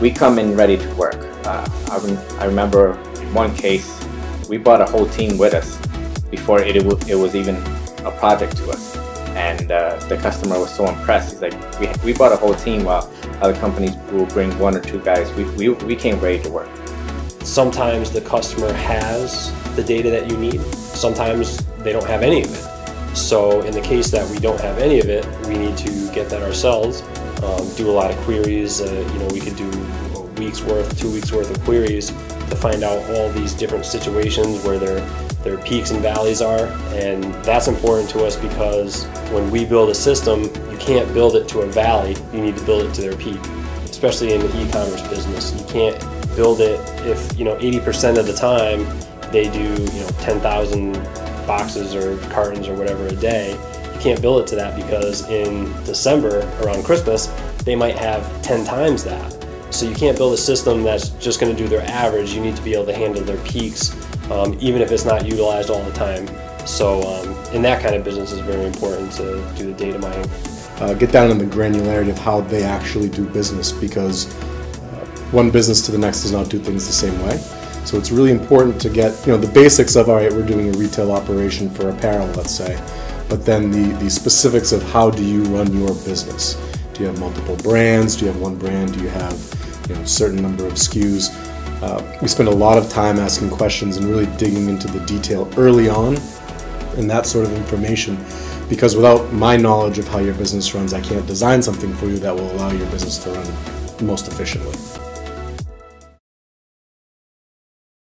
we come in ready to work. Uh, I, I remember in one case, we brought a whole team with us before it, it, was even a project to us. And uh, the customer was so impressed. He's like, we, we brought a whole team while other companies will bring one or two guys. We, we, we came ready to work. Sometimes the customer has the data that you need. Sometimes they don't have any of it. So in the case that we don't have any of it, we need to get that ourselves, um, do a lot of queries. Uh, you know, we could do a week's worth, two weeks worth of queries to find out all these different situations where their their peaks and valleys are and that's important to us because when we build a system you can't build it to a valley you need to build it to their peak especially in the e-commerce business you can't build it if you know 80% of the time they do you know 10,000 boxes or cartons or whatever a day you can't build it to that because in December around Christmas they might have 10 times that so you can't build a system that's just going to do their average. You need to be able to handle their peaks, um, even if it's not utilized all the time. So um, in that kind of business, it's very important to do the data mining. Uh, get down in the granularity of how they actually do business because uh, one business to the next does not do things the same way. So it's really important to get you know the basics of all right, we're doing a retail operation for apparel, let's say, but then the, the specifics of how do you run your business. Do you have multiple brands? Do you have one brand? Do you have you know, certain number of SKUs. Uh, we spend a lot of time asking questions and really digging into the detail early on and that sort of information because without my knowledge of how your business runs, I can't design something for you that will allow your business to run most efficiently.